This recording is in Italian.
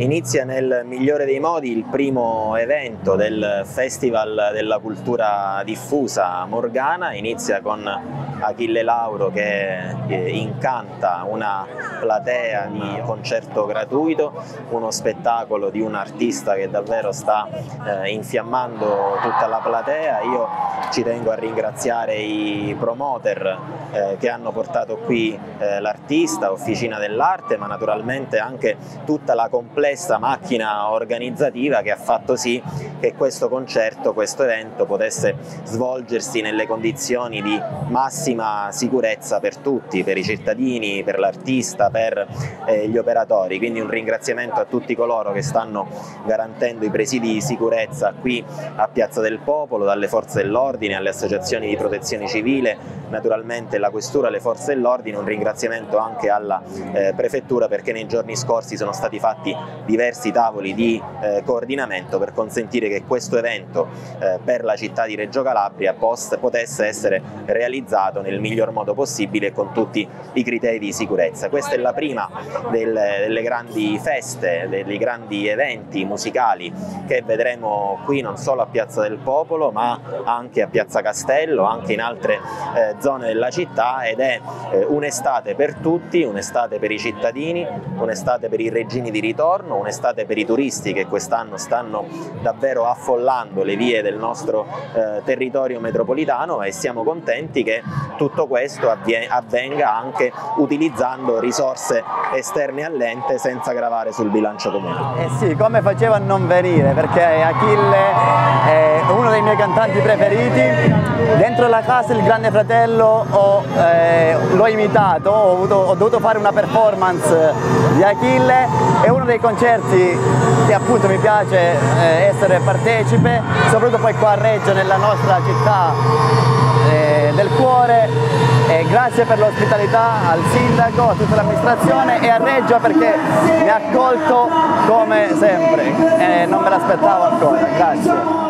Inizia nel migliore dei modi il primo evento del Festival della Cultura Diffusa Morgana, inizia con Achille Lauro che incanta una platea di concerto gratuito, uno spettacolo di un artista che davvero sta eh, infiammando tutta la platea. Io ci tengo a ringraziare i promoter eh, che hanno portato qui eh, l'artista, Officina dell'Arte, ma naturalmente anche tutta la complessa macchina organizzativa che ha fatto sì che questo concerto, questo evento potesse svolgersi nelle condizioni di massima sicurezza per tutti, per i cittadini, per l'artista, per eh, gli operatori. Quindi un ringraziamento a tutti coloro che stanno garantendo i presidi di sicurezza qui a Piazza del Popolo, dalle forze dell'ordine alle associazioni di protezione civile, naturalmente la Questura, le forze dell'ordine, un ringraziamento anche alla eh, Prefettura perché nei giorni scorsi sono stati fatti diversi tavoli di eh, coordinamento per consentire che questo evento eh, per la città di Reggio Calabria post, potesse essere realizzato nel miglior modo possibile con tutti i criteri di sicurezza. Questa è la prima del, delle grandi feste, dei grandi eventi musicali che vedremo qui non solo a Piazza del Popolo ma anche a Piazza Castello, anche in altre eh, zone della città ed è eh, un'estate per tutti, un'estate per i cittadini, un'estate per i regini di ritorno, un'estate per i turisti che quest'anno stanno davvero affollando le vie del nostro eh, territorio metropolitano e siamo contenti che tutto questo avvenga anche utilizzando risorse esterne all'ente senza gravare sul bilancio comunale. Eh sì, come faceva a non venire perché Achille miei cantanti preferiti, dentro la casa il Grande Fratello eh, l'ho imitato, ho, avuto, ho dovuto fare una performance di Achille, è uno dei concerti che appunto mi piace eh, essere partecipe, soprattutto poi qua a Reggio nella nostra città eh, del cuore. E grazie per l'ospitalità al sindaco, a tutta l'amministrazione e a Reggio perché mi ha accolto come sempre. E non me l'aspettavo ancora, grazie.